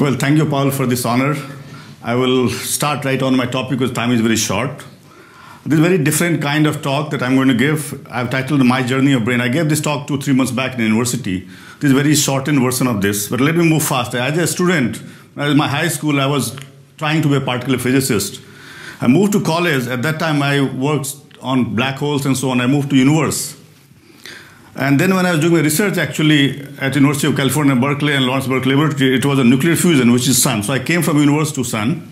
Well, thank you, Paul, for this honor. I will start right on my topic because time is very short. This is a very different kind of talk that I'm going to give. I've titled My Journey of Brain. I gave this talk two, three months back in university. This is a very shortened version of this, but let me move fast. As a student, in my high school, I was trying to be a particle physicist. I moved to college. At that time, I worked on black holes and so on. I moved to universe. And then when I was doing my research actually at University of California, Berkeley and Lawrence Berkeley Laboratory, it was a nuclear fusion, which is sun. So I came from universe to sun.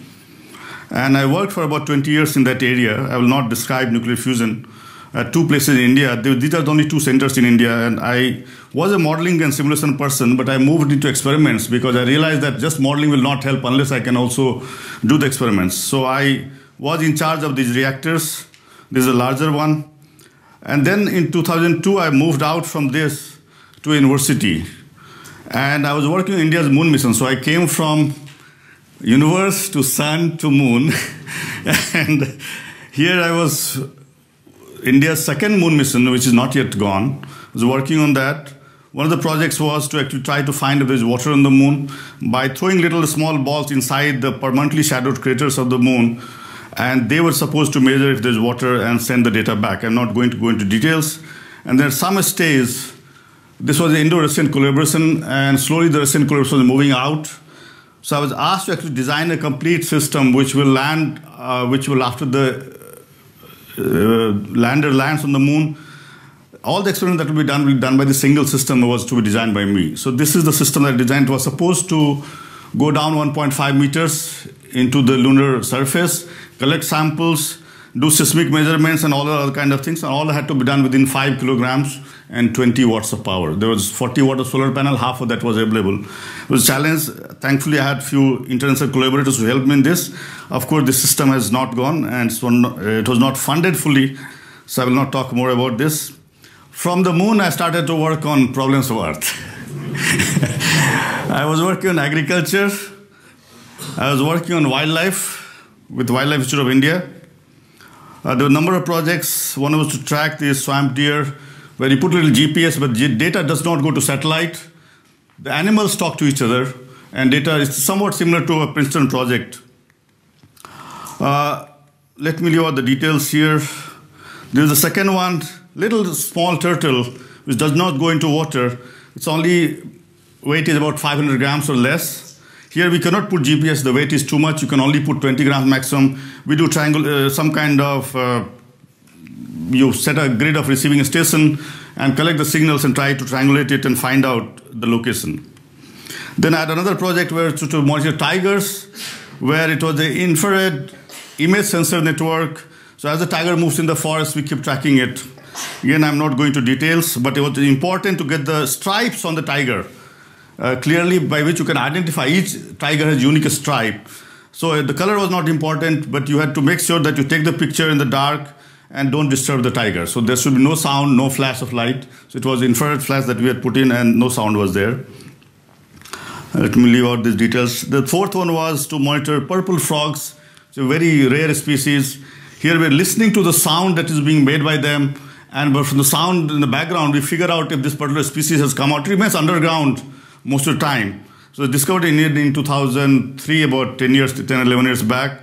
And I worked for about 20 years in that area. I will not describe nuclear fusion at two places in India. These are the only two centers in India. And I was a modeling and simulation person, but I moved into experiments because I realized that just modeling will not help unless I can also do the experiments. So I was in charge of these reactors. This is a larger one. And then in 2002, I moved out from this to university. And I was working on India's moon mission. So I came from universe to sun to moon. and here I was India's second moon mission, which is not yet gone. I was working on that. One of the projects was to actually try to find if there's water on the moon by throwing little small balls inside the permanently shadowed craters of the moon and they were supposed to measure if there's water and send the data back. I'm not going to go into details. And then some stays. This was the Indo-Russian collaboration, and slowly the Russian collaboration was moving out. So I was asked to actually design a complete system which will land, uh, which will after the uh, lander lands on the moon, all the experiments that will be done will be done by the single system was to be designed by me. So this is the system that I designed. It was supposed to go down 1.5 meters into the lunar surface collect samples, do seismic measurements and all the other kind of things. And all had to be done within five kilograms and 20 watts of power. There was 40 watt of solar panel, half of that was available. It was a challenge. Thankfully, I had few international collaborators who helped me in this. Of course, the system has not gone and it was not funded fully. So I will not talk more about this. From the moon, I started to work on problems of Earth. I was working on agriculture. I was working on wildlife with Wildlife Institute of India. Uh, there were a number of projects. One was to track the swamp deer, where you put little GPS, but data does not go to satellite. The animals talk to each other, and data is somewhat similar to a Princeton project. Uh, let me leave out the details here. There's a second one, little small turtle, which does not go into water. Its only weight is about 500 grams or less here we cannot put GPS, the weight is too much, you can only put 20 grams maximum. We do triangle, uh, some kind of, uh, you set a grid of receiving station and collect the signals and try to triangulate it and find out the location. Then I had another project where to, to monitor tigers, where it was the infrared image sensor network. So as the tiger moves in the forest, we keep tracking it. Again, I'm not going to details, but it was important to get the stripes on the tiger clearly by which you can identify each tiger has unique stripe. So uh, the color was not important, but you had to make sure that you take the picture in the dark and don't disturb the tiger. So there should be no sound, no flash of light. So it was infrared flash that we had put in and no sound was there. Uh, let me leave out these details. The fourth one was to monitor purple frogs. It's a very rare species. Here we're listening to the sound that is being made by them. And from the sound in the background, we figure out if this particular species has come out. It remains underground most of the time. So discovered in in 2003, about 10 years, 10, 11 years back.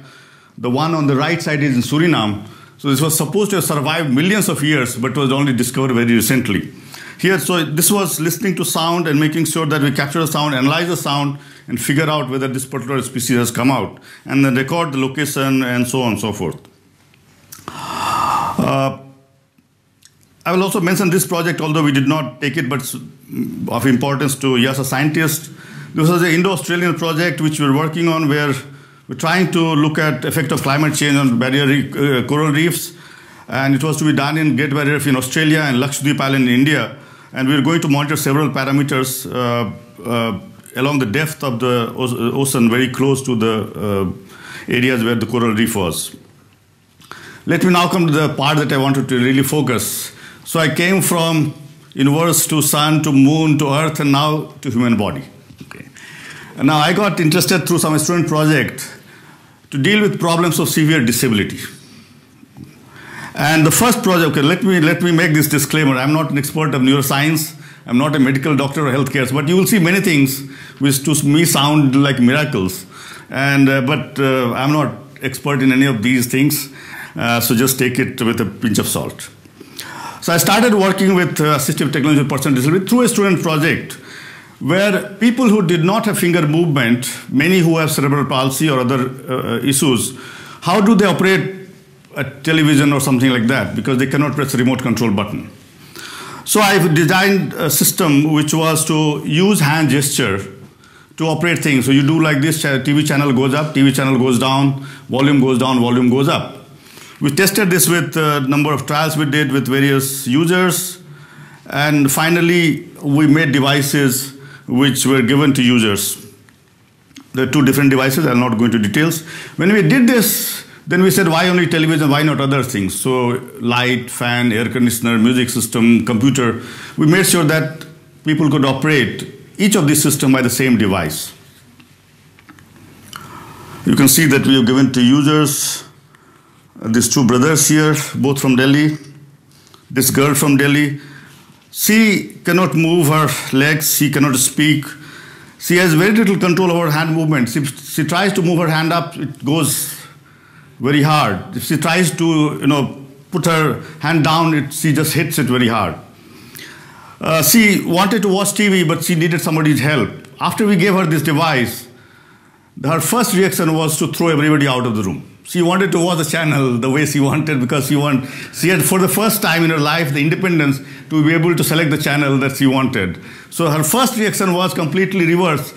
The one on the right side is in Suriname. So this was supposed to have survived millions of years, but was only discovered very recently. Here, so this was listening to sound and making sure that we capture the sound, analyze the sound, and figure out whether this particular species has come out, and then record the location and so on and so forth. Uh, I will also mention this project, although we did not take it, but of importance to you as a scientist. This was an Indo-Australian project which we're working on where we're trying to look at effect of climate change on barrier uh, coral reefs. And it was to be done in Great Barrier Reef in Australia and Lakshadweep Island in India. And we're going to monitor several parameters uh, uh, along the depth of the ocean, very close to the uh, areas where the coral reef was. Let me now come to the part that I wanted to really focus. So I came from universe to sun to moon to earth and now to human body. Okay. Now I got interested through some student project to deal with problems of severe disability. And the first project, okay, let me let me make this disclaimer. I'm not an expert of neuroscience. I'm not a medical doctor or healthcare, but you will see many things which to me sound like miracles. And uh, but uh, I'm not expert in any of these things, uh, so just take it with a pinch of salt. So I started working with uh, assistive technology person disability through a student project where people who did not have finger movement, many who have cerebral palsy or other uh, issues, how do they operate a television or something like that? Because they cannot press a remote control button. So I've designed a system which was to use hand gesture to operate things. So you do like this, TV channel goes up, TV channel goes down, volume goes down, volume goes up. We tested this with a number of trials we did with various users. And finally, we made devices which were given to users. There are two different devices, I'm not going to details. When we did this, then we said, why only television, why not other things? So light, fan, air conditioner, music system, computer. We made sure that people could operate each of these systems by the same device. You can see that we have given to users these two brothers here, both from Delhi, this girl from Delhi. She cannot move her legs, she cannot speak. She has very little control over hand movement. If she tries to move her hand up, it goes very hard. If she tries to, you know, put her hand down, it, she just hits it very hard. Uh, she wanted to watch TV, but she needed somebody's help. After we gave her this device, her first reaction was to throw everybody out of the room. She wanted to watch the channel the way she wanted because she want she had for the first time in her life the independence to be able to select the channel that she wanted. So her first reaction was completely reverse.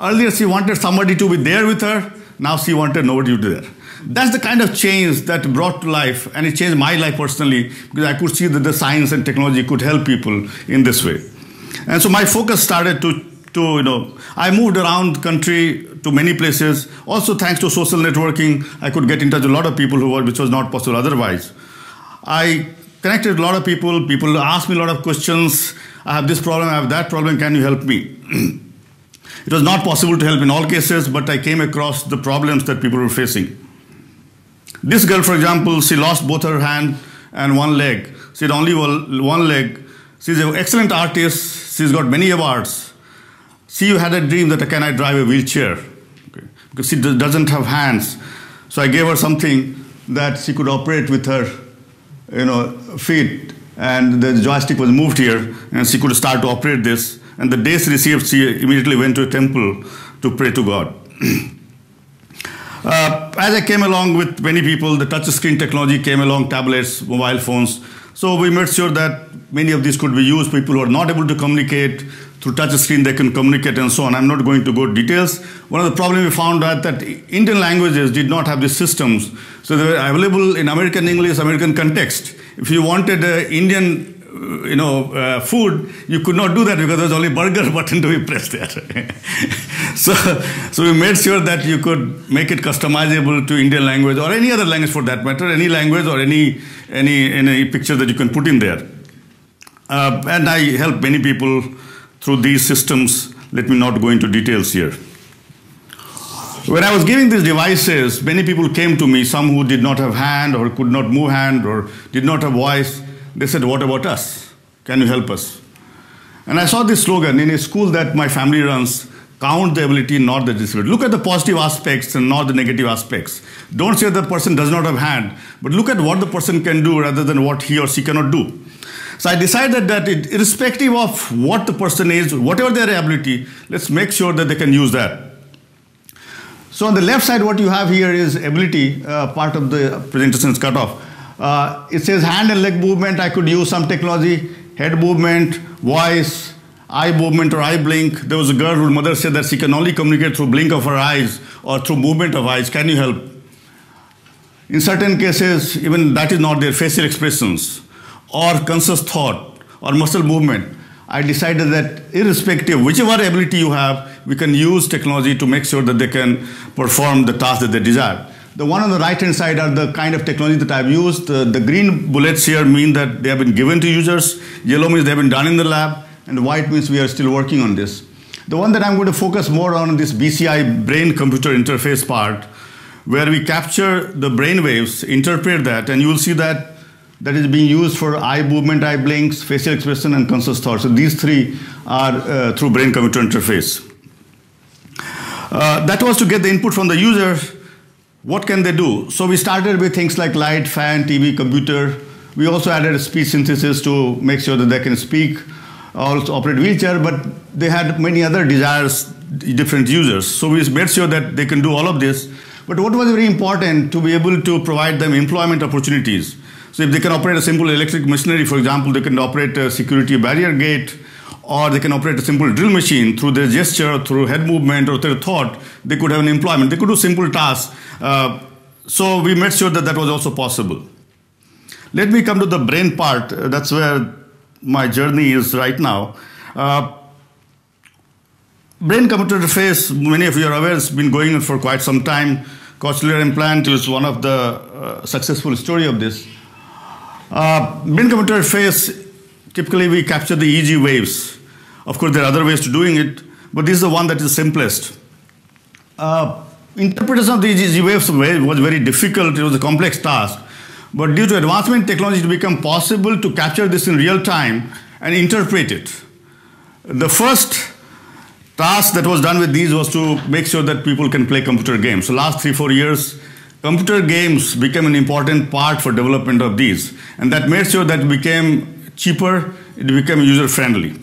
Earlier she wanted somebody to be there with her. Now she wanted nobody to be there. That's the kind of change that brought to life, and it changed my life personally because I could see that the science and technology could help people in this way. And so my focus started to to you know i moved around the country to many places. Also thanks to social networking i could get in touch with a lot of people who were which was not possible otherwise. I connected a lot of people. People asked me a lot of questions. I have this problem i have that problem. Can you help me? It was not possible to help in all cases but i came across the problems that people were facing. This girl for example she lost both her hand and one leg. She had only one leg. She's an excellent artist. She's got many awards she had a dream that can I drive a wheelchair? Okay. Because she doesn't have hands. So I gave her something that she could operate with her you know, feet. And the joystick was moved here, and she could start to operate this. And the day she received, she immediately went to a temple to pray to God. uh, as I came along with many people, the touch screen technology came along, tablets, mobile phones. So we made sure that many of these could be used. People who are not able to communicate through touch screen they can communicate and so on. I'm not going to go details. One of the problems we found out that Indian languages did not have these systems. So they were available in American English, American context. If you wanted uh, Indian uh, you know, uh, food, you could not do that because there's only burger button to be pressed there. so, so we made sure that you could make it customizable to Indian language or any other language for that matter, any language or any, any, any picture that you can put in there. Uh, and I help many people through these systems. Let me not go into details here. When I was giving these devices, many people came to me, some who did not have hand or could not move hand or did not have voice. They said, what about us? Can you help us? And I saw this slogan in a school that my family runs, count the ability, not the disability. Look at the positive aspects and not the negative aspects. Don't say the person does not have hand, but look at what the person can do rather than what he or she cannot do. So I decided that it, irrespective of what the person is, whatever their ability, let's make sure that they can use that. So on the left side, what you have here is ability, uh, part of the presentation is cut off. Uh, it says hand and leg movement, I could use some technology, head movement, voice, eye movement or eye blink. There was a girl whose mother said that she can only communicate through blink of her eyes or through movement of eyes. Can you help? In certain cases, even that is not their facial expressions or conscious thought or muscle movement, I decided that irrespective, whichever ability you have, we can use technology to make sure that they can perform the task that they desire. The one on the right hand side are the kind of technology that I've used. Uh, the green bullets here mean that they have been given to users. Yellow means they have been done in the lab. And white means we are still working on this. The one that I'm going to focus more on this BCI brain computer interface part, where we capture the brain waves, interpret that, and you will see that that is being used for eye movement, eye blinks, facial expression, and conscious thought. So these three are uh, through brain-computer interface. Uh, that was to get the input from the user. What can they do? So we started with things like light, fan, TV, computer. We also added speech synthesis to make sure that they can speak, also operate wheelchair, but they had many other desires, different users. So we made sure that they can do all of this. But what was very important to be able to provide them employment opportunities. So if they can operate a simple electric machinery, for example, they can operate a security barrier gate, or they can operate a simple drill machine through their gesture, through head movement, or their thought. They could have an employment. They could do simple tasks. Uh, so we made sure that that was also possible. Let me come to the brain part. Uh, that's where my journey is right now. Uh, brain computer interface, many of you are aware, has been going on for quite some time. Cochlear implant is one of the uh, successful story of this. Uh, brain computer interface, typically we capture the EEG waves. Of course, there are other ways to doing it, but this is the one that is simplest. Uh, interpretation of the EEG waves was very difficult. It was a complex task. But due to advancement in technology, it became possible to capture this in real time and interpret it. The first task that was done with these was to make sure that people can play computer games. So last three, four years, computer games became an important part for development of these. And that made sure that it became cheaper, it became user friendly.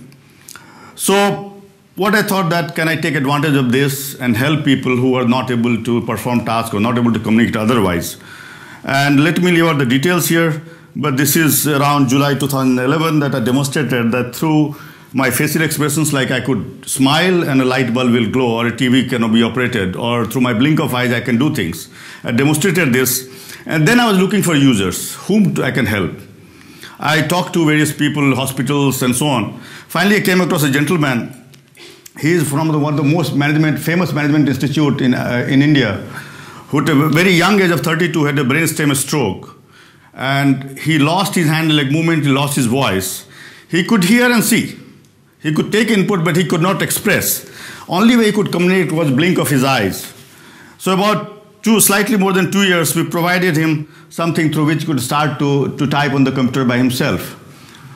So what I thought that can I take advantage of this and help people who are not able to perform tasks or not able to communicate otherwise. And let me leave out the details here, but this is around July 2011 that I demonstrated that through my facial expressions like I could smile and a light bulb will glow or a TV can be operated or through my blink of eyes I can do things. I demonstrated this and then I was looking for users, whom I can help. I talked to various people, hospitals and so on. Finally I came across a gentleman. He is from the, one of the most management, famous management institute in, uh, in India who at a very young age of 32 had a brainstem stroke. And he lost his hand-leg movement, he lost his voice. He could hear and see. He could take input, but he could not express. Only way he could communicate was blink of his eyes. So about two, slightly more than two years, we provided him something through which he could start to, to type on the computer by himself.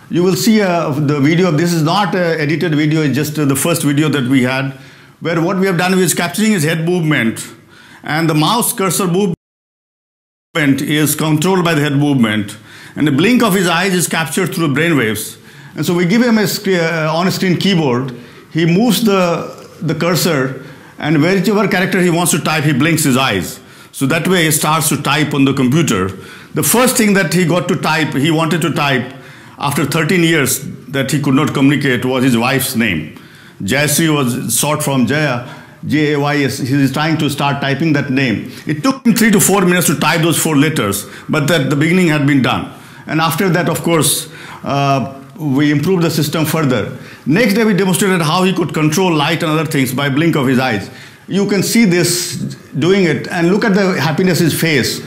You will see uh, the video. This is not an edited video. It's just uh, the first video that we had, where what we have done is capturing his head movement and the mouse cursor movement is controlled by the head movement and the blink of his eyes is captured through brain waves and so we give him a uh, on-screen keyboard. He moves the, the cursor and whichever character he wants to type he blinks his eyes. So that way he starts to type on the computer. The first thing that he got to type he wanted to type after 13 years that he could not communicate was his wife's name. Jayasri was short from Jaya J-A-Y-S, he is trying to start typing that name. It took him three to four minutes to type those four letters, but that the beginning had been done. And after that, of course, uh, we improved the system further. Next day, we demonstrated how he could control light and other things by blink of his eyes. You can see this doing it, and look at the happiness in his face.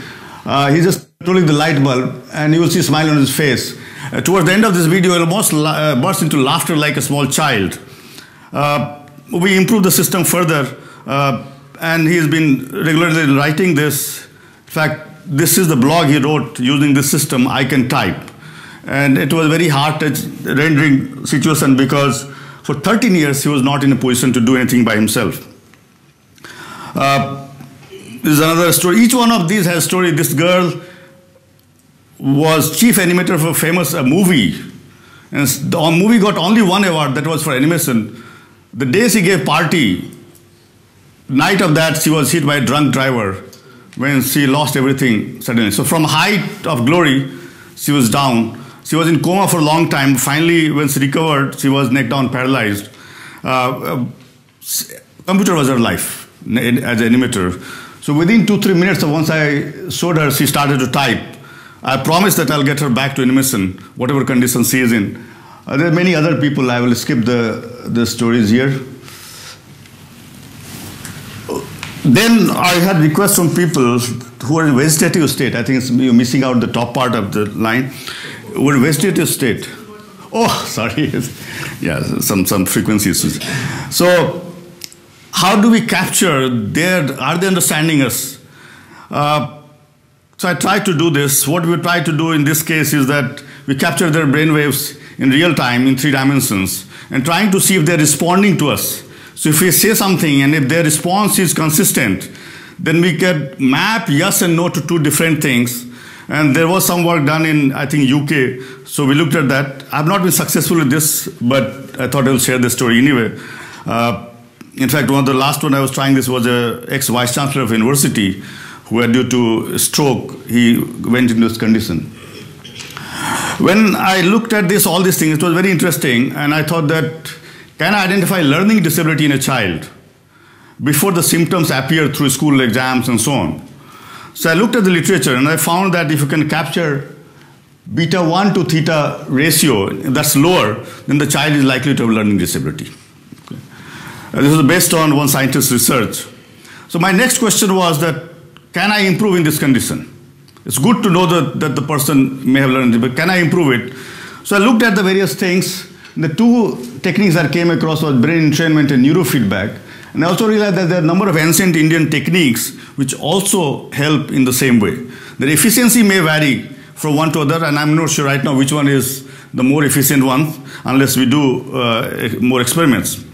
Uh, he's just controlling the light bulb, and you will see a smile on his face. Uh, towards the end of this video, he almost uh, burst into laughter like a small child. Uh, we improved the system further, uh, and he's been regularly writing this. In fact, this is the blog he wrote using this system, I can type. And it was a very hard rendering situation because for 13 years he was not in a position to do anything by himself. Uh, this is another story. Each one of these has a story. This girl was chief animator of a famous uh, movie. And the movie got only one award, that was for animation. The day she gave party, night of that she was hit by a drunk driver when she lost everything suddenly. So from height of glory, she was down. She was in coma for a long time. Finally, when she recovered, she was neck down, paralyzed. Uh, uh, computer was her life as an animator. So within two, three minutes of once I showed her, she started to type. I promised that I'll get her back to animation, whatever condition she is in. Uh, there are many other people. I will skip the, the stories here. Then I had requests from people who are in vegetative state. I think you're missing out the top part of the line. In vegetative state. Oh, sorry. yeah, some, some frequencies. So, how do we capture their, are they understanding us? Uh, So I try to do this. What we try to do in this case is that we capture their brain waves in real time in three dimensions and trying to see if they're responding to us. So if we say something and if their response is consistent, then we can map yes and no to two different things. And there was some work done in, I think, UK. So we looked at that. I've not been successful with this, but I thought I'll share the story anyway. Uh, in fact, one of the last one I was trying this was a ex-vice chancellor of university who had due to stroke, he went into this condition. When I looked at this, all these things, it was very interesting, and I thought that can I identify learning disability in a child before the symptoms appear through school exams and so on? So I looked at the literature and I found that if you can capture beta 1 to theta ratio that's lower, then the child is likely to have learning disability. Okay. Uh, this was based on one scientist's research. So my next question was that can I improve in this condition? It's good to know that, that the person may have learned but can I improve it? So I looked at the various things. The two techniques that came across was brain entrainment and neurofeedback. And I also realized that there are a number of ancient Indian techniques which also help in the same way. Their efficiency may vary from one to other, and I'm not sure right now which one is the more efficient one, unless we do uh, more experiments.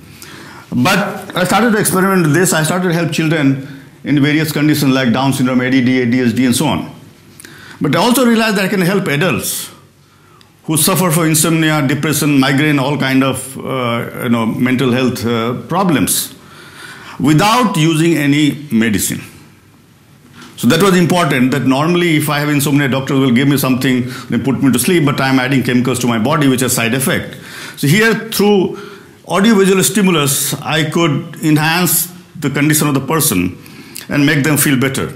But I started to experiment with this. I started to help children in various conditions like Down syndrome, ADD, ADHD, and so on. But I also realized that I can help adults who suffer from insomnia, depression, migraine, all kind of uh, you know, mental health uh, problems without using any medicine. So that was important that normally if I have insomnia, doctors will give me something, they put me to sleep, but I'm adding chemicals to my body which has side effect. So here through audiovisual stimulus, I could enhance the condition of the person and make them feel better.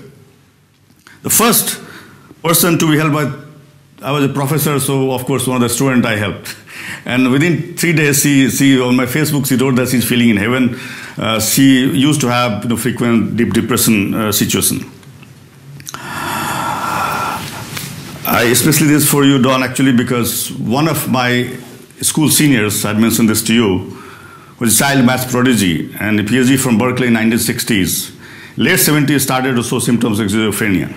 The first person to be helped by, I was a professor, so of course one of the students I helped. And within three days, she, she on my Facebook, she wrote that she's feeling in heaven. Uh, she used to have you know, frequent deep depression uh, situation. I especially this for you, Don, actually, because one of my school seniors, I mentioned this to you, was a child math prodigy and a PhD from Berkeley in 1960s. Late 70s started to show symptoms of schizophrenia.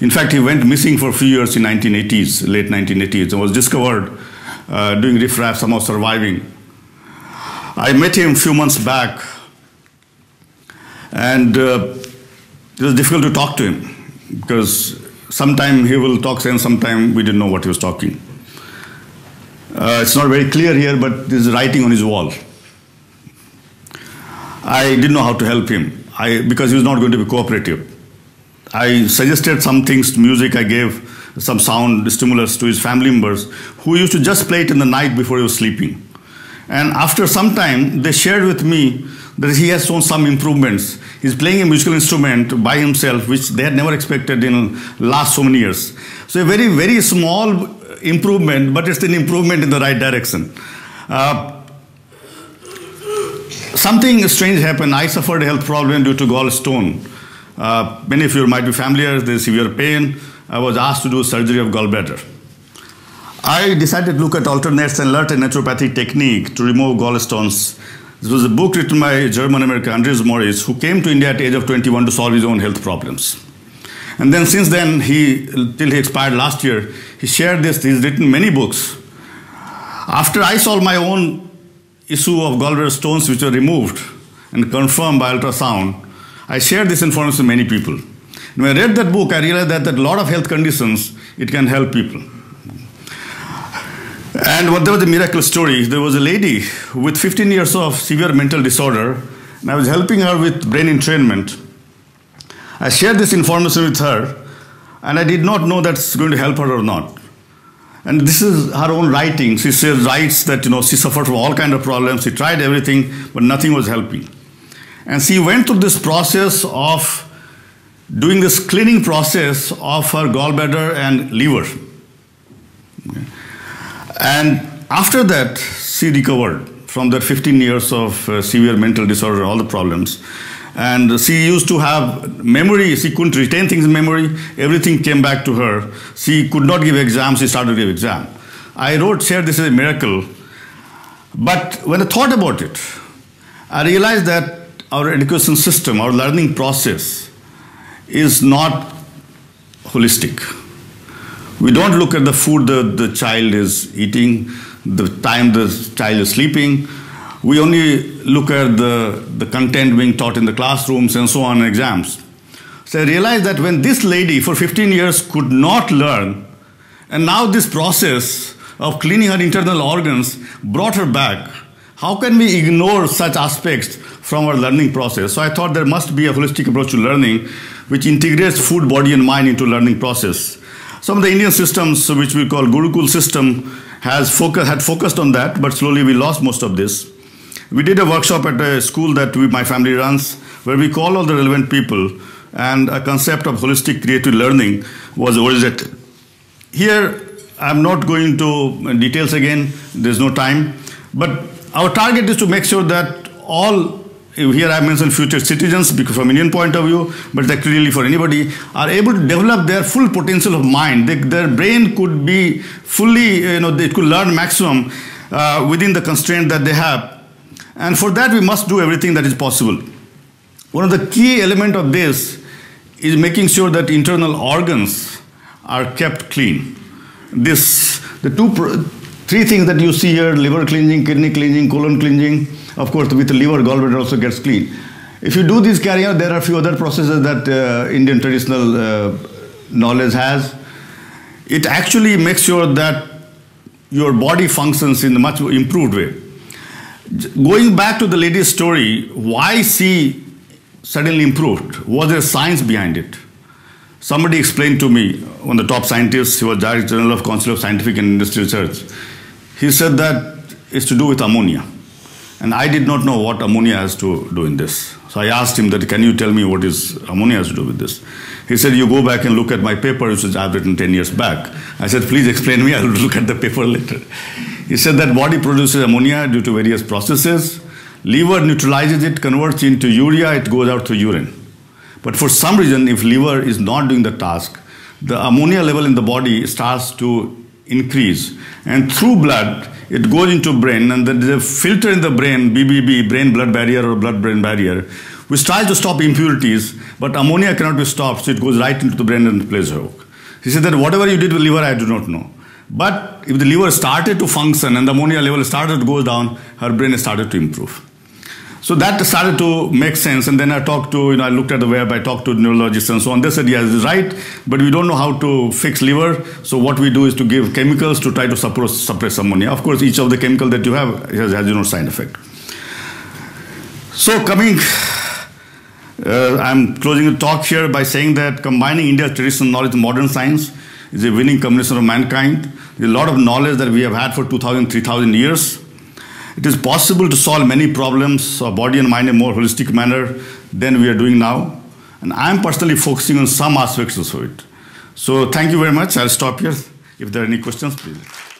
In fact, he went missing for a few years in 1980s, late 1980s, and was discovered uh, doing riffraff, somehow surviving. I met him a few months back, and uh, it was difficult to talk to him because sometime he will talk and sometime we didn't know what he was talking. Uh, it's not very clear here, but there's writing on his wall. I didn't know how to help him. I, because he was not going to be cooperative. I suggested some things, music, I gave some sound stimulus to his family members who used to just play it in the night before he was sleeping. And after some time, they shared with me that he has shown some improvements. He's playing a musical instrument by himself, which they had never expected in last so many years. So a very, very small improvement, but it's an improvement in the right direction. Uh, something strange happened. I suffered a health problem due to gallstone. Uh, many of you might be familiar, there's severe pain. I was asked to do surgery of gallbladder. I decided to look at alternates and learned a naturopathic technique to remove gallstones. This was a book written by German American Andreas Moritz, who came to India at the age of 21 to solve his own health problems. And then since then, he, till he expired last year, he shared this, he's written many books. After I solved my own issue of gallbladder stones which were removed and confirmed by ultrasound, I shared this information with many people. When I read that book, I realized that, that a lot of health conditions, it can help people. And what there was a miracle story. There was a lady with 15 years of severe mental disorder, and I was helping her with brain entrainment. I shared this information with her, and I did not know that's going to help her or not. And this is her own writing. She says, writes that you know she suffered from all kind of problems. She tried everything, but nothing was helping. And she went through this process of doing this cleaning process of her gallbladder and liver. And after that, she recovered from that 15 years of uh, severe mental disorder, all the problems. And she used to have memory, she couldn't retain things in memory, everything came back to her. She could not give exams, she started to give exam. I wrote, shared this is a miracle. But when I thought about it, I realized that our education system, our learning process, is not holistic. We don't look at the food the, the child is eating, the time the child is sleeping. We only look at the, the content being taught in the classrooms and so on exams. So I realized that when this lady for 15 years could not learn, and now this process of cleaning her internal organs brought her back, how can we ignore such aspects from our learning process? So I thought there must be a holistic approach to learning which integrates food, body, and mind into learning process. Some of the Indian systems, which we call Gurukul system, has focus, had focused on that, but slowly we lost most of this. We did a workshop at a school that we, my family runs, where we call all the relevant people, and a concept of holistic creative learning was originated. Here, I'm not going to details again, there's no time, but our target is to make sure that all here I mentioned future citizens because from Indian point of view, but clearly for anybody, are able to develop their full potential of mind. They, their brain could be fully, you know, they could learn maximum uh, within the constraint that they have. And for that, we must do everything that is possible. One of the key element of this is making sure that internal organs are kept clean. This, the two, three things that you see here, liver cleansing, kidney cleansing, colon cleansing, of course, with the liver, gallbladder also gets clean. If you do this carry out, there are a few other processes that uh, Indian traditional uh, knowledge has. It actually makes sure that your body functions in a much improved way. Going back to the lady's story, why she suddenly improved? Was there science behind it? Somebody explained to me, one of the top scientists, he was Director General of Council of Scientific and Industrial Research. He said that it's to do with ammonia. And I did not know what ammonia has to do in this. So I asked him that, can you tell me what is ammonia has to do with this? He said, you go back and look at my paper, which I've written 10 years back. I said, please explain me, I'll look at the paper later. He said that body produces ammonia due to various processes. Liver neutralizes it, converts into urea, it goes out through urine. But for some reason, if liver is not doing the task, the ammonia level in the body starts to increase. And through blood, it goes into brain and there's a filter in the brain, BBB, brain blood barrier or blood brain barrier, which tries to stop impurities, but ammonia cannot be stopped, so it goes right into the brain and plays havoc. He said that whatever you did with liver, I do not know. But if the liver started to function and the ammonia level started to go down, her brain started to improve. So that started to make sense. And then I talked to, you know, I looked at the web, I talked to neurologists and so on. They said, yes, it's right, but we don't know how to fix liver. So what we do is to give chemicals to try to suppress, suppress ammonia. Of course, each of the chemical that you have has, has you know, side effect. So coming, uh, I'm closing the talk here by saying that combining India's traditional knowledge with modern science is a winning combination of mankind. There's a lot of knowledge that we have had for 2,000, 3,000 years it is possible to solve many problems of body and mind in a more holistic manner than we are doing now. And I'm personally focusing on some aspects of it. So thank you very much. I'll stop here. If there are any questions, please.